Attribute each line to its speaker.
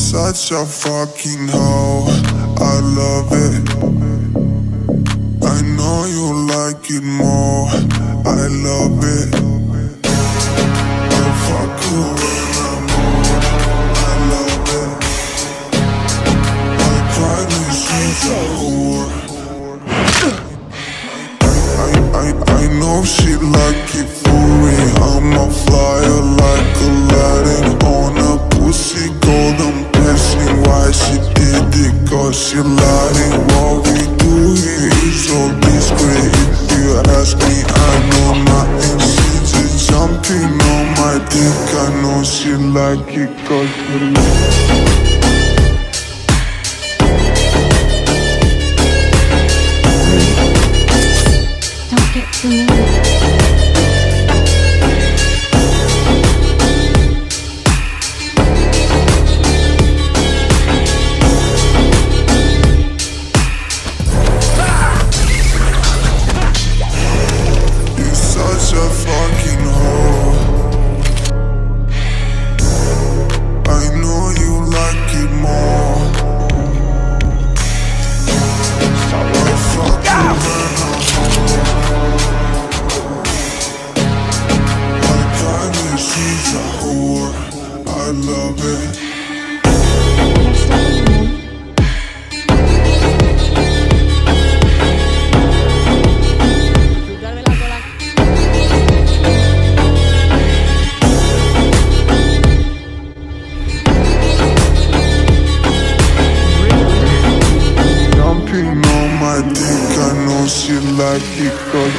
Speaker 1: such a fucking hoe. I love it. I know you like it more. I love it. I fuck you when I'm on. I love it. I promise she's a whore. I, I, I know she like it for me. I'm a flyer like Cause she lied. What we do here is so discreet. If you ask me, I know my She just jumping on my dick. I know she like it cause she like Jumping on my dick, I know she like it cause